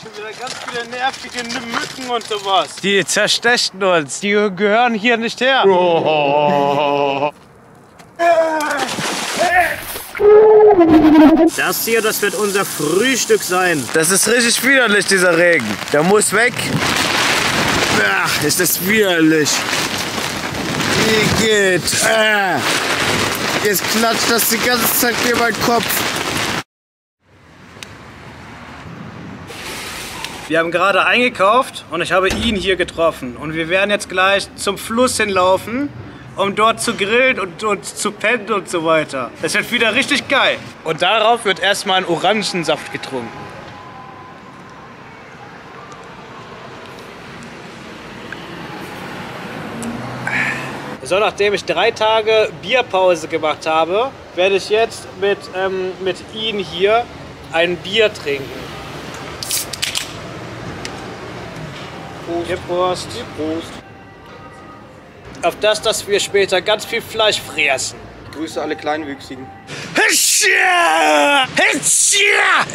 schon wieder ganz viele nervige Mücken und sowas. Die zerstechen uns. Die gehören hier nicht her. Das hier, das wird unser Frühstück sein. Das ist richtig widerlich, dieser Regen. Der muss weg. Ach, ist das widerlich. Wie geht? Ah. Jetzt klatscht das die ganze Zeit mir mein Kopf. Wir haben gerade eingekauft und ich habe ihn hier getroffen. Und wir werden jetzt gleich zum Fluss hinlaufen, um dort zu grillen und, und zu pennen und so weiter. Das wird wieder richtig geil. Und darauf wird erstmal ein Orangensaft getrunken. So, nachdem ich drei Tage Bierpause gemacht habe, werde ich jetzt mit, ähm, mit Ihnen hier ein Bier trinken. Prost. Prost. Prost. Auf das, dass wir später ganz viel Fleisch fressen. Grüße alle Kleinwüchsigen.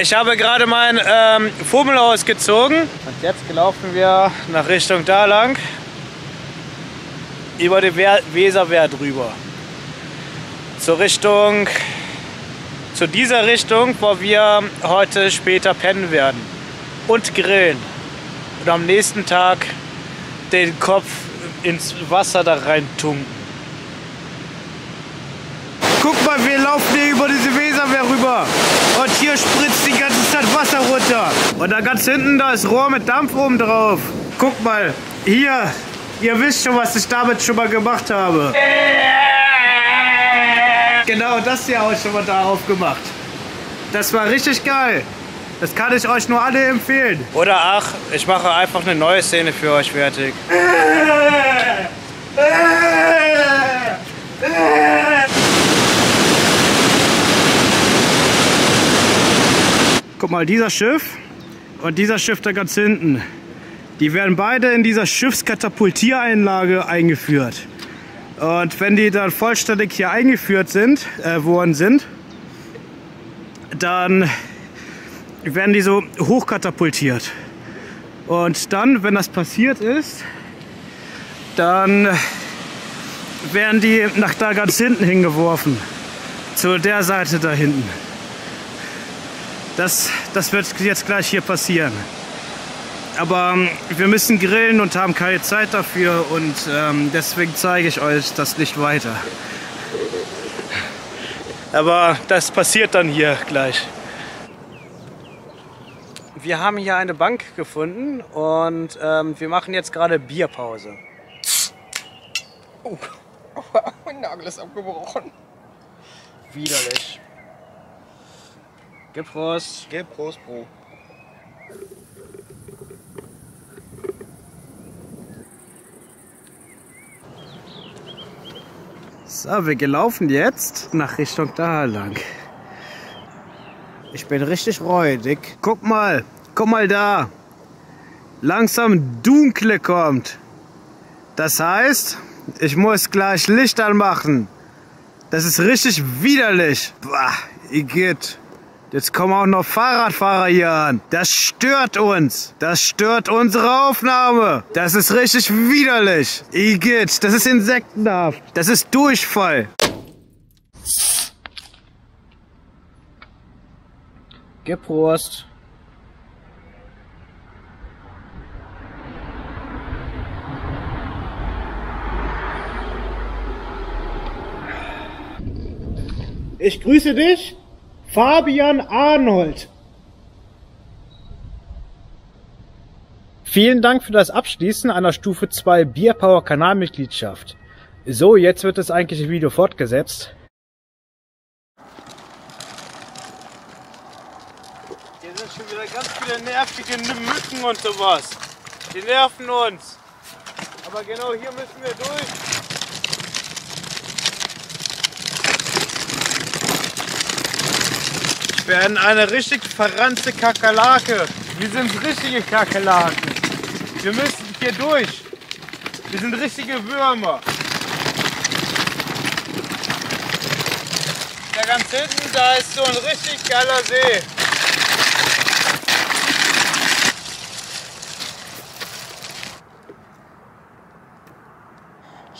Ich habe gerade mein ähm, Fummel ausgezogen. Und jetzt laufen wir nach Richtung da lang. Über Wehr Weserwehr drüber. Zur Richtung, zu dieser Richtung, wo wir heute später pennen werden. Und grillen. Und am nächsten Tag den Kopf ins Wasser da rein tunken. Guck mal, wir laufen hier über diese Weserwehr rüber. Und hier spritzt die ganze Zeit Wasser runter. Und da ganz hinten, da ist Rohr mit Dampf oben drauf. Guck mal, hier. Ihr wisst schon, was ich damit schon mal gemacht habe. Genau, das hier habe ich schon mal darauf gemacht. Das war richtig geil. Das kann ich euch nur alle empfehlen. Oder ach, ich mache einfach eine neue Szene für euch fertig. Guck mal, dieser Schiff und dieser Schiff da ganz hinten, die werden beide in dieser Schiffskatapultiereinlage eingeführt. Und wenn die dann vollständig hier eingeführt sind, äh, worden sind, dann werden die so hochkatapultiert. Und dann, wenn das passiert ist, dann werden die nach da ganz hinten hingeworfen. Zu der Seite da hinten. Das, das wird jetzt gleich hier passieren. Aber ähm, wir müssen grillen und haben keine Zeit dafür und ähm, deswegen zeige ich euch das nicht weiter. Aber das passiert dann hier gleich. Wir haben hier eine Bank gefunden und ähm, wir machen jetzt gerade Bierpause. Oh, mein Nagel ist abgebrochen. Widerlich. Gib Prost. Geh, Prost, Bro. So, wir gelaufen jetzt nach Richtung da lang. Ich bin richtig räudig. Guck mal, guck mal da. Langsam dunkle kommt. Das heißt, ich muss gleich Licht anmachen. Das ist richtig widerlich. Bah, Igitt. Jetzt kommen auch noch Fahrradfahrer hier an. Das stört uns. Das stört unsere Aufnahme. Das ist richtig widerlich. Igitt, das ist insektenhaft. Das ist Durchfall. Geprost. Ich grüße dich, Fabian Arnold. Vielen Dank für das Abschließen einer Stufe 2 Bierpower Kanalmitgliedschaft. So, jetzt wird das eigentliche Video fortgesetzt. Hier sind schon wieder nervige Mücken und sowas. Die nerven uns. Aber genau hier müssen wir durch. Ich werden eine richtig verranzte Kakerlake. Wir sind richtige Kakerlaken. Wir müssen hier durch. Wir sind richtige Würmer. Da ganz hinten, da ist so ein richtig geiler See.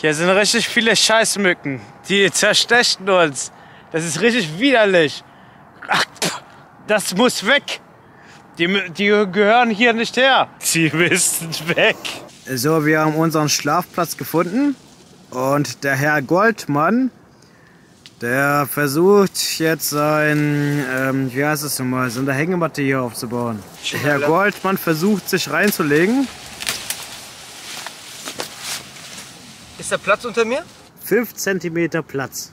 Hier sind richtig viele Scheißmücken. Die zerstechen uns. Das ist richtig widerlich. Ach, das muss weg. Die, die gehören hier nicht her. Sie müssen weg. So, wir haben unseren Schlafplatz gefunden. Und der Herr Goldmann, der versucht jetzt sein, ähm, wie heißt es nochmal, so eine Hängematte hier aufzubauen. Herr Goldmann versucht sich reinzulegen. Ist der Platz unter mir? 5 cm Platz.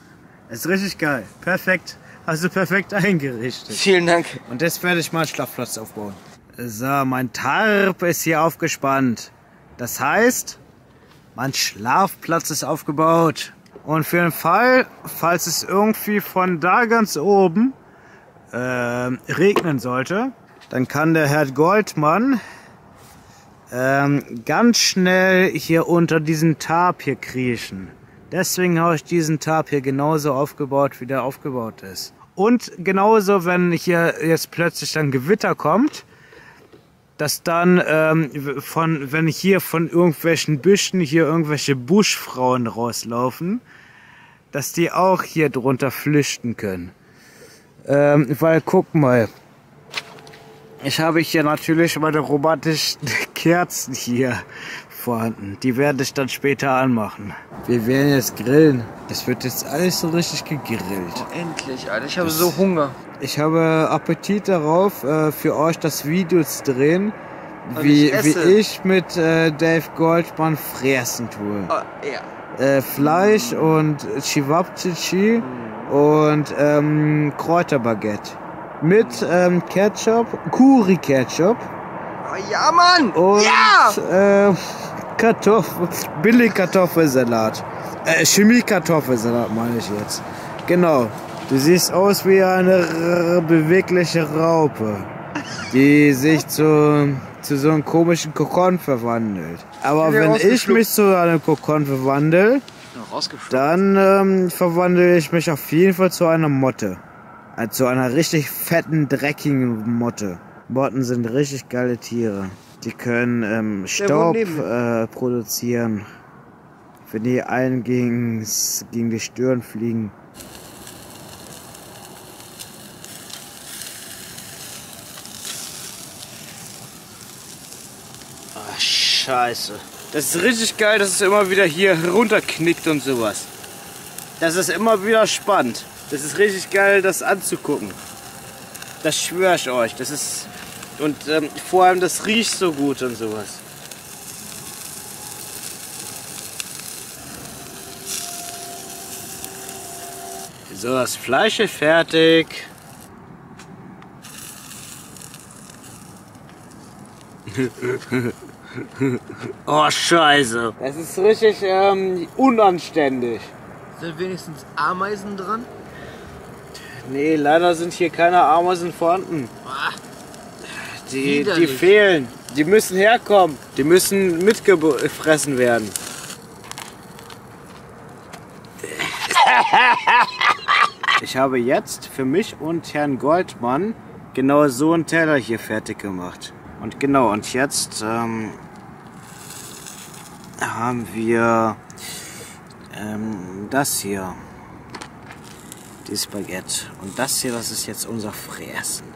Ist richtig geil. Perfekt. Hast du perfekt eingerichtet. Vielen Dank. Und jetzt werde ich mal einen Schlafplatz aufbauen. So, mein Tarp ist hier aufgespannt. Das heißt, mein Schlafplatz ist aufgebaut. Und für den Fall, falls es irgendwie von da ganz oben äh, regnen sollte, dann kann der Herr Goldmann ähm, ganz schnell hier unter diesen Tarp hier kriechen. Deswegen habe ich diesen Tarp hier genauso aufgebaut, wie der aufgebaut ist. Und genauso, wenn hier jetzt plötzlich dann Gewitter kommt, dass dann ähm, von, wenn hier von irgendwelchen Büschen hier irgendwelche Buschfrauen rauslaufen, dass die auch hier drunter flüchten können. Ähm, weil guck mal, ich habe hier natürlich meine romantischen Kerzen hier vorhanden. Die werde ich dann später anmachen. Wir werden jetzt grillen. Es wird jetzt alles so richtig gegrillt. Oh, endlich, Alter. Ich habe das so Hunger. Ich habe Appetit darauf, äh, für euch das Video zu drehen, wie ich wie ich mit äh, Dave Goldman fressen tue. Oh, ja. Äh, Fleisch und Chivapchichi und ähm, Kräuterbaguette. Mit ähm, Ketchup, Curry-Ketchup ja, Mann! und ja! äh, Kartoffel, Billigkartoffelsalat. Äh, Chemiekartoffelsalat meine ich jetzt. Genau. Du siehst aus wie eine bewegliche Raupe, die sich zu, zu so einem komischen Kokon verwandelt. Aber wenn ich mich zu einem Kokon verwandle, dann ähm, verwandle ich mich auf jeden Fall zu einer Motte. Also zu einer richtig fetten, dreckigen Motte. Motten sind richtig geile Tiere. Die können ähm, Staub äh, produzieren, wenn die einen gegen, gegen die Stirn fliegen. Ah, scheiße. Das ist richtig geil, dass es immer wieder hier runterknickt und sowas. Das ist immer wieder spannend. Das ist richtig geil, das anzugucken. Das schwöre ich euch. Das ist. Und ähm, vor allem, das riecht so gut und sowas. So, das Fleisch ist fertig. oh, scheiße. Das ist richtig ähm, unanständig. Sind wenigstens Ameisen dran? Nee, leider sind hier keine Ameisen vorhanden. Ah, Die, die fehlen. Die müssen herkommen. Die müssen mitgefressen werden. Ich habe jetzt für mich und Herrn Goldmann genau so einen Teller hier fertig gemacht. Und genau, und jetzt ähm, haben wir ähm, das hier. Die Spaghetti. Und das hier, das ist jetzt unser Fressen.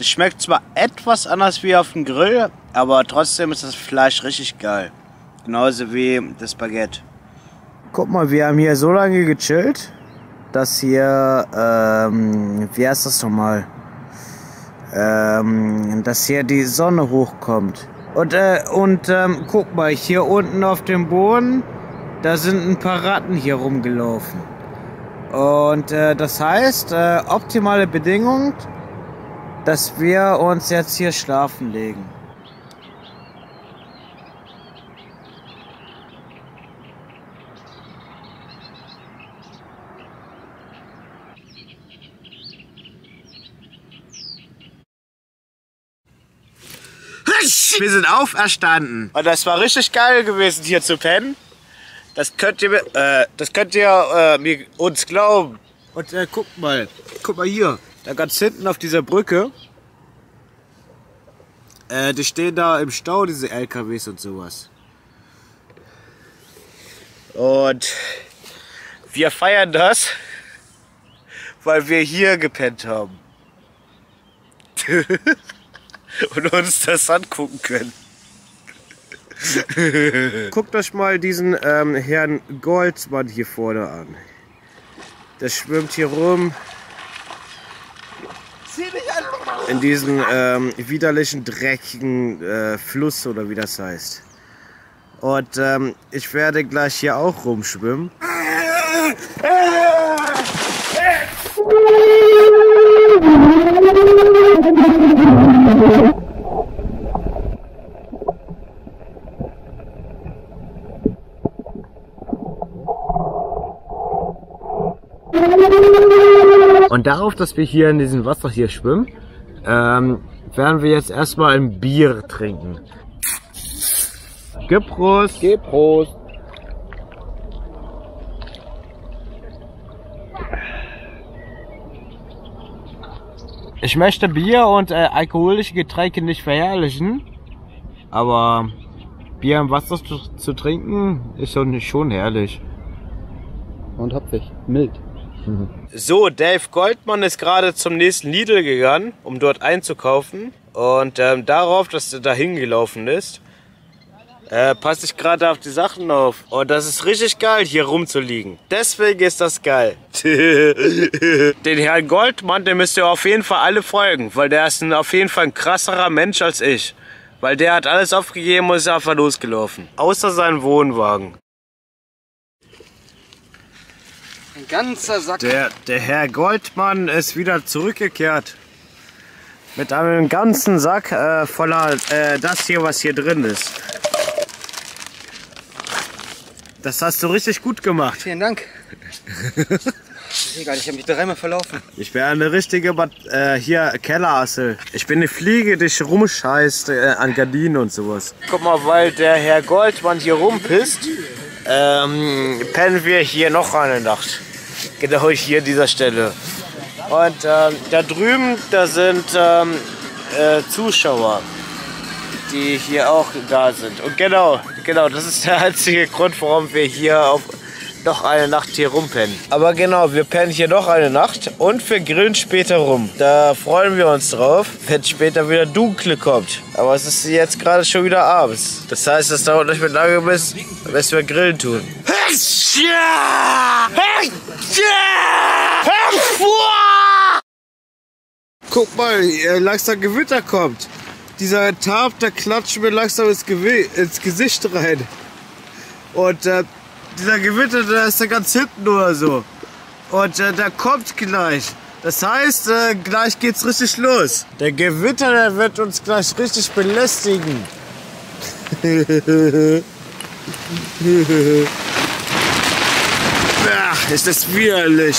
Es schmeckt zwar etwas anders wie auf dem Grill, aber trotzdem ist das Fleisch richtig geil. Genauso wie das Baguette. Guck mal, wir haben hier so lange gechillt, dass hier, ähm, wie heißt das nochmal? Ähm, dass hier die Sonne hochkommt. Und, äh, und ähm, guck mal, hier unten auf dem Boden, da sind ein paar Ratten hier rumgelaufen. Und äh, das heißt, äh, optimale Bedingungen, dass wir uns jetzt hier schlafen legen. Wir sind auferstanden. Und das war richtig geil gewesen, hier zu pennen. Das könnt ihr, mir- äh, das könnt ihr äh, mir, uns glauben. Und äh, guck mal, guck mal hier. Da ganz hinten auf dieser Brücke. Äh, die stehen da im Stau, diese LKWs und sowas. Und wir feiern das, weil wir hier gepennt haben. und uns das angucken können. Guckt euch mal diesen ähm, Herrn Goldsmann hier vorne an. Der schwimmt hier rum. In diesem ähm, widerlichen, dreckigen äh, Fluss oder wie das heißt. Und ähm, ich werde gleich hier auch rumschwimmen. Und darauf, dass wir hier in diesem Wasser hier schwimmen, ähm, werden wir jetzt erstmal ein Bier trinken. Gib Prost! Geh Prost. Ich möchte Bier und äh, alkoholische Getränke nicht verherrlichen, aber Bier im Wasser zu, zu trinken ist schon, schon herrlich. Und hopfig. Mild. So, Dave Goldmann ist gerade zum nächsten Lidl gegangen, um dort einzukaufen. Und ähm, darauf, dass er da hingelaufen ist, äh, passe ich gerade auf die Sachen auf. Und das ist richtig geil, hier rumzuliegen. Deswegen ist das geil. Den Herrn Goldmann, dem müsst ihr auf jeden Fall alle folgen, weil der ist ein, auf jeden Fall ein krasserer Mensch als ich. Weil der hat alles aufgegeben und ist einfach losgelaufen. Außer seinen Wohnwagen. Ein ganzer Sack. Der, der Herr Goldmann ist wieder zurückgekehrt. Mit einem ganzen Sack äh, voller äh, das hier, was hier drin ist. Das hast du richtig gut gemacht. Vielen Dank. Egal, ich habe mich dreimal verlaufen. Ich bin eine richtige Bat äh, hier Kellerassel. Ich bin eine Fliege, die sich rumscheißt äh, an Gardinen und sowas. Guck mal, weil der Herr Goldmann hier rumpisst, ähm, pennen wir hier noch eine Nacht. Genau hier an dieser Stelle. Und ähm, da drüben, da sind ähm, äh, Zuschauer, die hier auch da sind. Und genau, genau, das ist der einzige Grund, warum wir hier auf noch eine Nacht hier rumpennen. Aber genau, wir pennen hier noch eine Nacht und wir grillen später rum. Da freuen wir uns drauf, wenn später wieder Dunkle kommt. Aber es ist jetzt gerade schon wieder abends. Das heißt, es dauert nicht mehr lange, bis, bis wir grillen tun. Guck mal, äh, langsam Gewitter kommt. Dieser Tarp, der klatscht mir langsam ins, ins Gesicht rein. Und äh, dieser Gewitter, der ist da ganz hinten oder so. Und äh, der kommt gleich. Das heißt, äh, gleich geht's richtig los. Der Gewitter, der wird uns gleich richtig belästigen. Ach, ist das widerlich.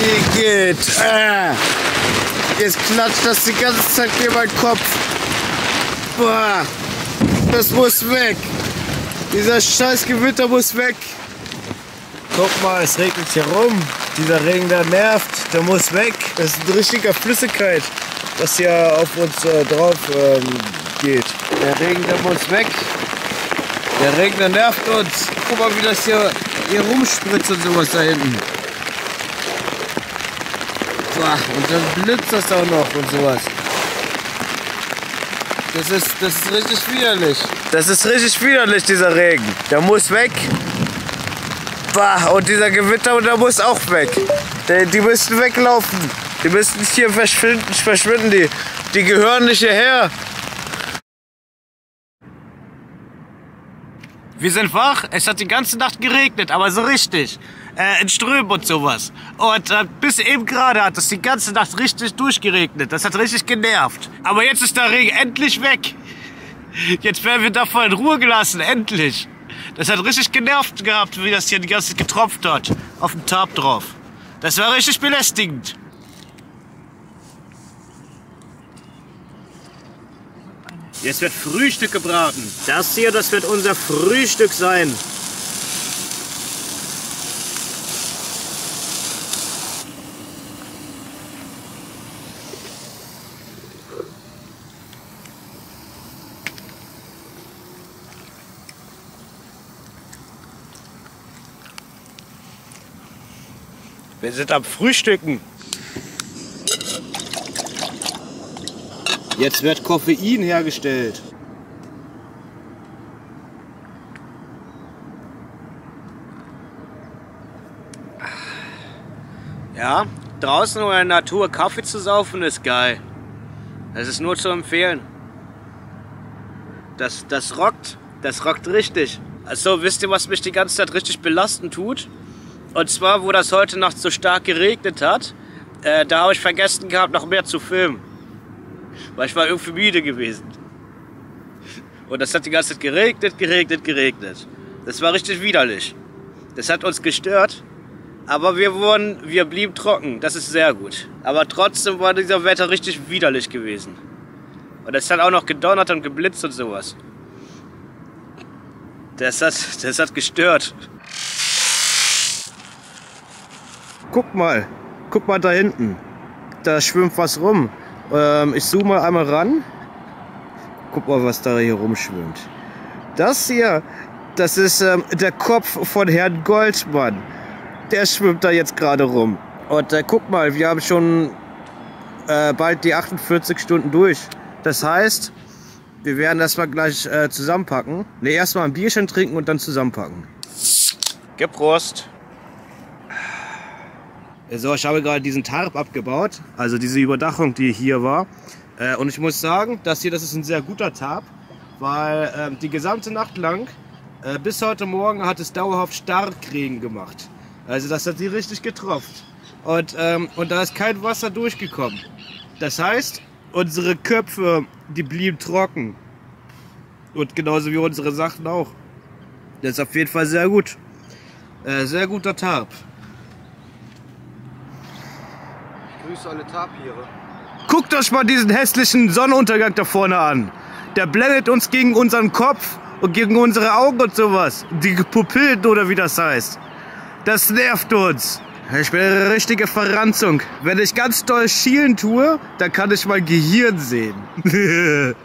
Wie geht? Äh. Jetzt klatscht das die ganze Zeit gegen meinen Kopf. Boah. Das muss weg. Dieser scheiß Gewitter muss weg. Guck mal, es regnet hier rum. Dieser Regen, der nervt, der muss weg. Das ist ein richtiger Flüssigkeit, was hier auf uns äh, drauf ähm, geht. Der Regen, der muss weg. Der Regen, der nervt uns. Guck mal, wie das hier, hier rumspritzt und sowas da hinten. Boah, und dann blitzt das auch noch und sowas. Das ist, das ist richtig widerlich. Das ist richtig widerlich, dieser Regen. Der muss weg. Bah, und dieser Gewitter, der muss auch weg. Die, die müssen weglaufen. Die müssen hier verschwinden, verschwinden die. Die gehören nicht hierher. Wir sind wach. Es hat die ganze Nacht geregnet, aber so richtig. Äh, in Strömen und sowas. Und äh, bis eben gerade hat es die ganze Nacht richtig durchgeregnet. Das hat richtig genervt. Aber jetzt ist der Regen endlich weg. Jetzt werden wir davon in Ruhe gelassen, endlich. Das hat richtig genervt gehabt, wie das hier die ganze Zeit getropft hat. Auf dem Tarp drauf. Das war richtig belästigend. Jetzt wird Frühstück gebraten. Das hier, das wird unser Frühstück sein. Wir sind am Frühstücken. Jetzt wird Koffein hergestellt. Ja, draußen in der Natur Kaffee zu saufen ist geil. Das ist nur zu empfehlen. Das, das rockt. Das rockt richtig. Also wisst ihr, was mich die ganze Zeit richtig belasten tut? Und zwar, wo das heute Nacht so stark geregnet hat, äh, da habe ich vergessen gehabt, noch mehr zu filmen. Weil ich war irgendwie müde gewesen. Und das hat die ganze Zeit geregnet, geregnet, geregnet. Das war richtig widerlich. Das hat uns gestört. Aber wir wurden, wir blieben trocken. Das ist sehr gut. Aber trotzdem war dieser Wetter richtig widerlich gewesen. Und es hat auch noch gedonnert und geblitzt und sowas. Das hat, das hat gestört. Guck mal, guck mal da hinten. Da schwimmt was rum. Ähm, ich zoome mal einmal ran. Guck mal, was da hier rumschwimmt. Das hier, das ist ähm, der Kopf von Herrn Goldmann. Der schwimmt da jetzt gerade rum. Und äh, guck mal, wir haben schon äh, bald die 48 Stunden durch. Das heißt, wir werden das mal gleich äh, zusammenpacken. Ne, erstmal ein Bierchen trinken und dann zusammenpacken. Geprost. So, ich habe gerade diesen Tarp abgebaut, also diese Überdachung, die hier war. Äh, und ich muss sagen, das hier, das ist ein sehr guter Tarp, weil äh, die gesamte Nacht lang, äh, bis heute Morgen, hat es dauerhaft Starkregen gemacht. Also das hat sie richtig getropft. Und, ähm, und da ist kein Wasser durchgekommen. Das heißt, unsere Köpfe, die blieben trocken. Und genauso wie unsere Sachen auch. Das ist auf jeden Fall sehr gut. Äh, sehr guter Tarp. Grüße alle Tapire. Guckt euch mal diesen hässlichen Sonnenuntergang da vorne an. Der blendet uns gegen unseren Kopf und gegen unsere Augen und sowas. Die Pupillen oder wie das heißt. Das nervt uns. Ich bin eine richtige Verranzung. Wenn ich ganz doll schielen tue, dann kann ich mein Gehirn sehen.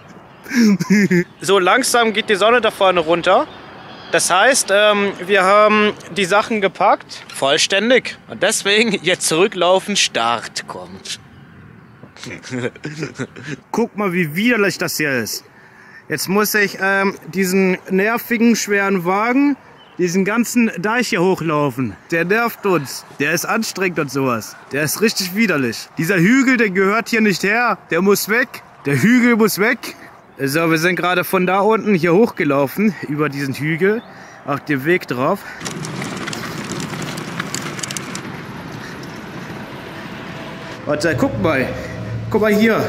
so langsam geht die Sonne da vorne runter. Das heißt, ähm, wir haben die Sachen gepackt, vollständig. Und deswegen jetzt zurücklaufen, Start kommt. Guck mal, wie widerlich das hier ist. Jetzt muss ich ähm, diesen nervigen, schweren Wagen, diesen ganzen Deich hier hochlaufen. Der nervt uns. Der ist anstrengend und sowas. Der ist richtig widerlich. Dieser Hügel, der gehört hier nicht her. Der muss weg. Der Hügel muss weg. So, wir sind gerade von da unten hier hochgelaufen, über diesen Hügel, auf dem Weg drauf. Und äh, guck mal, guck mal hier.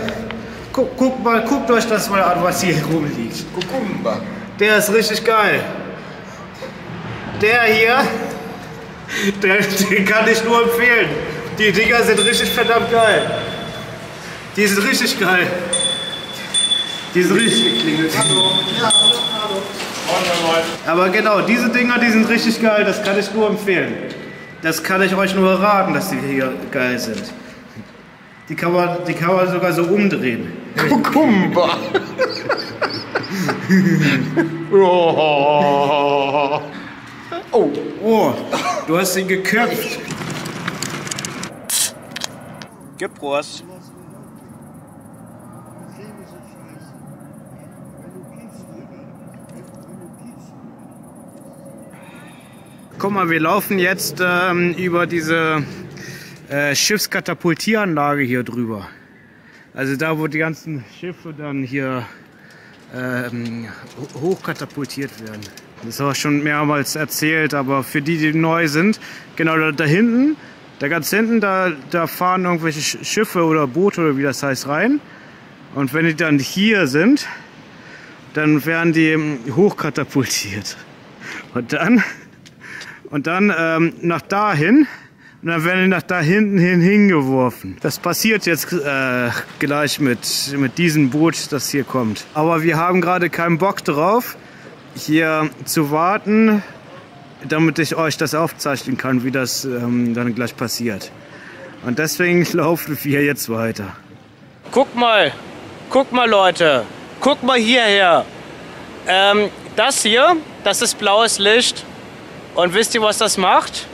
Guck, guck mal, guckt euch das mal an, was hier rumliegt. Kukumba. Der ist richtig geil. Der hier, der, den kann ich nur empfehlen. Die Dinger sind richtig verdammt geil. Die sind richtig geil. Die sind richtig geklingelt. Aber genau, diese Dinger, die sind richtig geil. Das kann ich nur empfehlen. Das kann ich euch nur raten, dass die hier geil sind. Die kann man, die kann man sogar so umdrehen. Kukumba. Oh, oh, du hast ihn geköpft. Geprost. Guck mal, wir laufen jetzt ähm, über diese äh, Schiffskatapultieranlage hier drüber. Also da, wo die ganzen Schiffe dann hier ähm, ho- hochkatapultiert werden. Das habe ich schon mehrmals erzählt, aber für die, die neu sind, genau da, da hinten, da ganz hinten, da, da fahren irgendwelche Sch- Schiffe oder Boote oder wie das heißt rein. Und wenn die dann hier sind, dann werden die hochkatapultiert. Und dann, und dann ähm, nach dahin, und dann werden die nach da hinten hin hingeworfen. Das passiert jetzt äh, gleich mit, mit diesem Boot, das hier kommt. Aber wir haben gerade keinen Bock drauf, hier zu warten, damit ich euch das aufzeichnen kann, wie das ähm, dann gleich passiert. Und deswegen laufen wir jetzt weiter. Guck mal, guck mal Leute, guck mal hierher. Ähm, das hier, das ist blaues Licht. Und wisst ihr, was das macht?